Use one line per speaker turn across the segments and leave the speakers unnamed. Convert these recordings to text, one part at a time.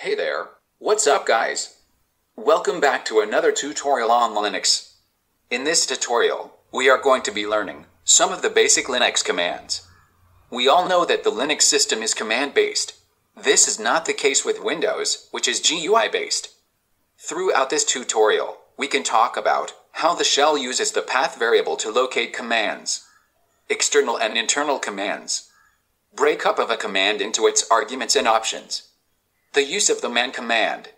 Hey there, what's up guys? Welcome back to another tutorial on Linux. In this tutorial, we are going to be learning some of the basic Linux commands. We all know that the Linux system is command-based. This is not the case with Windows, which is GUI-based. Throughout this tutorial, we can talk about how the shell uses the path variable to locate commands, external and internal commands, breakup of a command into its arguments and options, the use of the man command.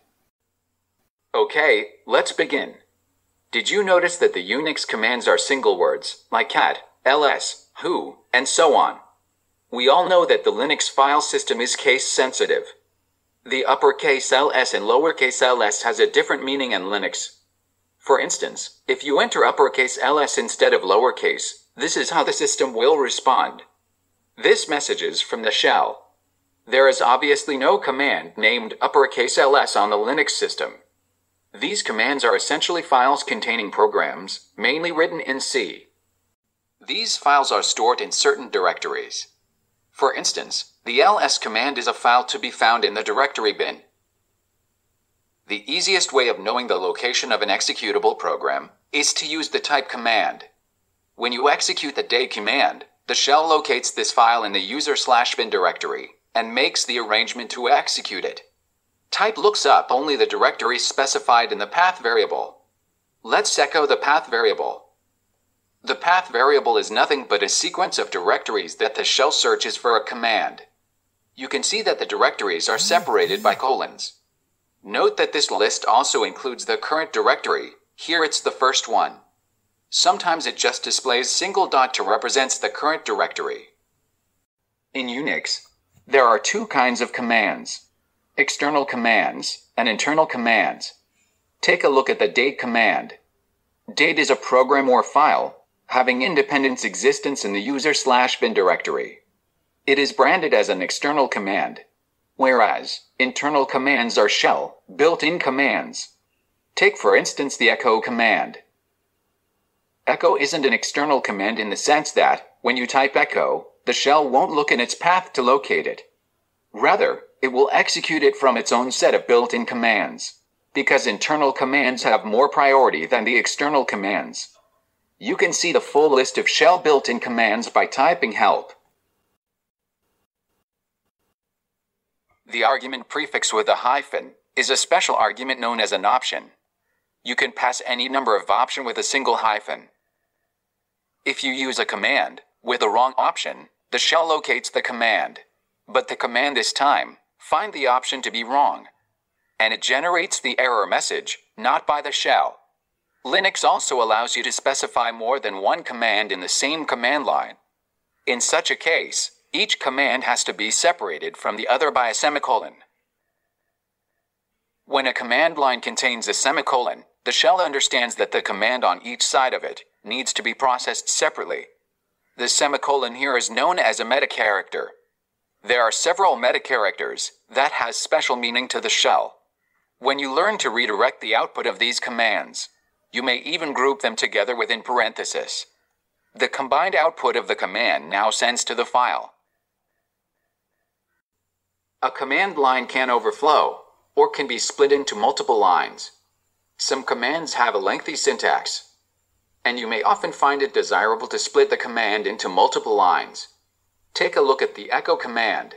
Okay, let's begin. Did you notice that the Unix commands are single words, like cat, ls, who, and so on? We all know that the Linux file system is case sensitive. The uppercase ls and lowercase ls has a different meaning in Linux. For instance, if you enter uppercase ls instead of lowercase, this is how the system will respond. This message is from the shell. There is obviously no command named uppercase ls on the Linux system. These commands are essentially files containing programs, mainly written in C. These files are stored in certain directories. For instance, the ls command is a file to be found in the directory bin. The easiest way of knowing the location of an executable program is to use the type command. When you execute the date command, the shell locates this file in the user slash bin directory and makes the arrangement to execute it. Type looks up only the directory specified in the path variable. Let's echo the path variable. The path variable is nothing but a sequence of directories that the shell searches for a command. You can see that the directories are separated by colons. Note that this list also includes the current directory. Here it's the first one. Sometimes it just displays single dot to represents the current directory. In Unix, there are two kinds of commands external commands and internal commands. Take a look at the date command. Date is a program or file having independent existence in the user slash bin directory. It is branded as an external command, whereas internal commands are shell built in commands. Take, for instance, the echo command. Echo isn't an external command in the sense that, when you type echo, the shell won't look in its path to locate it. Rather, it will execute it from its own set of built-in commands, because internal commands have more priority than the external commands. You can see the full list of shell built-in commands by typing help. The argument prefix with a hyphen is a special argument known as an option. You can pass any number of option with a single hyphen. If you use a command with the wrong option, the shell locates the command. But the command this time, find the option to be wrong. And it generates the error message, not by the shell. Linux also allows you to specify more than one command in the same command line. In such a case, each command has to be separated from the other by a semicolon. When a command line contains a semicolon, the shell understands that the command on each side of it needs to be processed separately. The semicolon here is known as a meta character. There are several meta characters that has special meaning to the shell. When you learn to redirect the output of these commands, you may even group them together within parentheses. The combined output of the command now sends to the file. A command line can overflow, or can be split into multiple lines. Some commands have a lengthy syntax, and you may often find it desirable to split the command into multiple lines. Take a look at the echo command.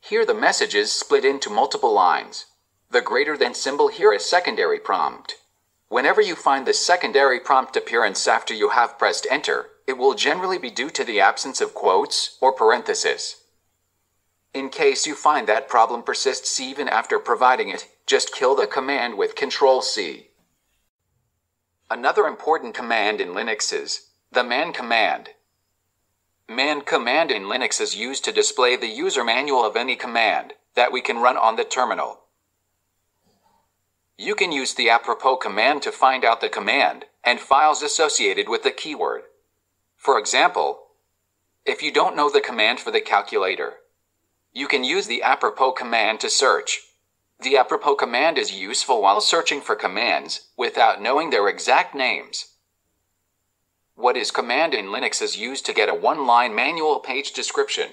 Here the message is split into multiple lines. The greater than symbol here is secondary prompt. Whenever you find the secondary prompt appearance after you have pressed enter, it will generally be due to the absence of quotes or parentheses. In case you find that problem persists even after providing it, just kill the command with Control C. Another important command in Linux is the man command. Man command in Linux is used to display the user manual of any command that we can run on the terminal. You can use the apropos command to find out the command and files associated with the keyword. For example, if you don't know the command for the calculator, you can use the apropos command to search. The apropos command is useful while searching for commands without knowing their exact names. Whatis command in Linux is used to get a one-line manual page description.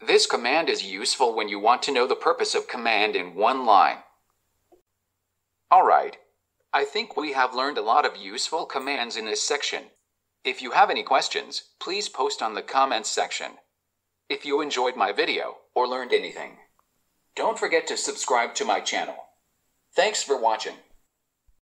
This command is useful when you want to know the purpose of command in one line. Alright, I think we have learned a lot of useful commands in this section. If you have any questions, please post on the comments section. If you enjoyed my video or learned anything, don't forget to subscribe to my channel. Thanks for watching.